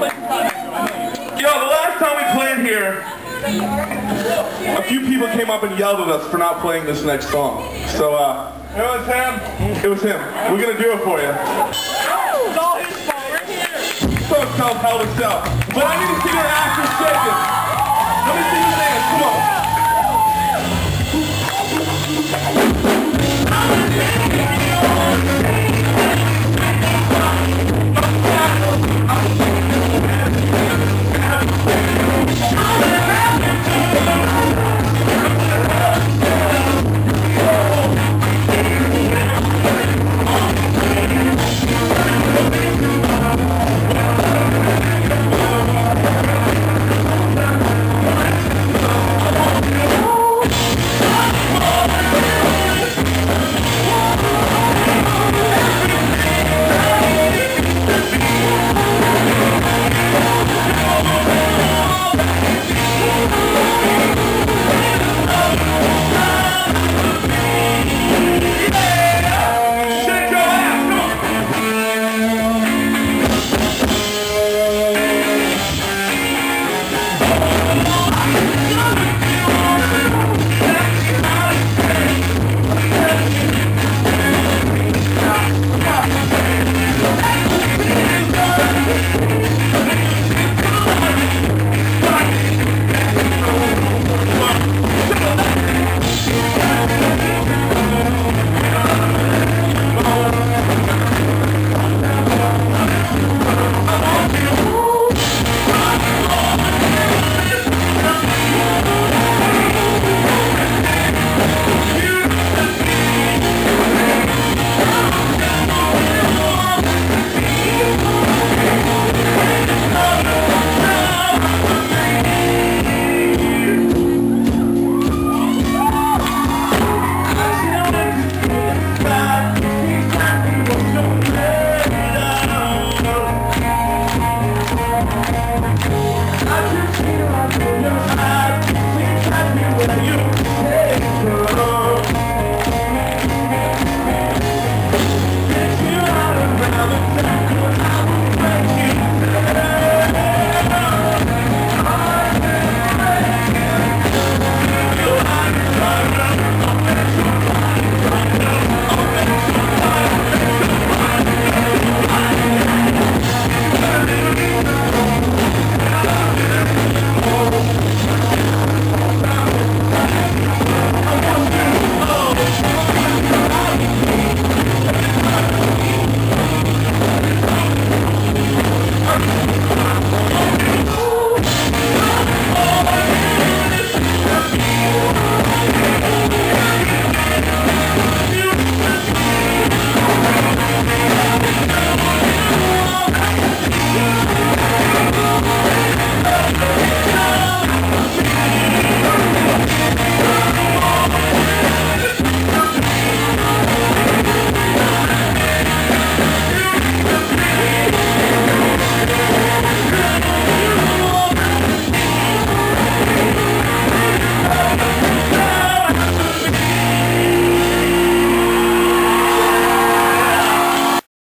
Yo, the last time we played here, a few people came up and yelled at us for not playing this next song. So, uh, it was him. It was him. We're gonna do it for you. It's all his fault. Right here. So self-held itself. But I need to see your actors shaking. Let me see your hands. Come on.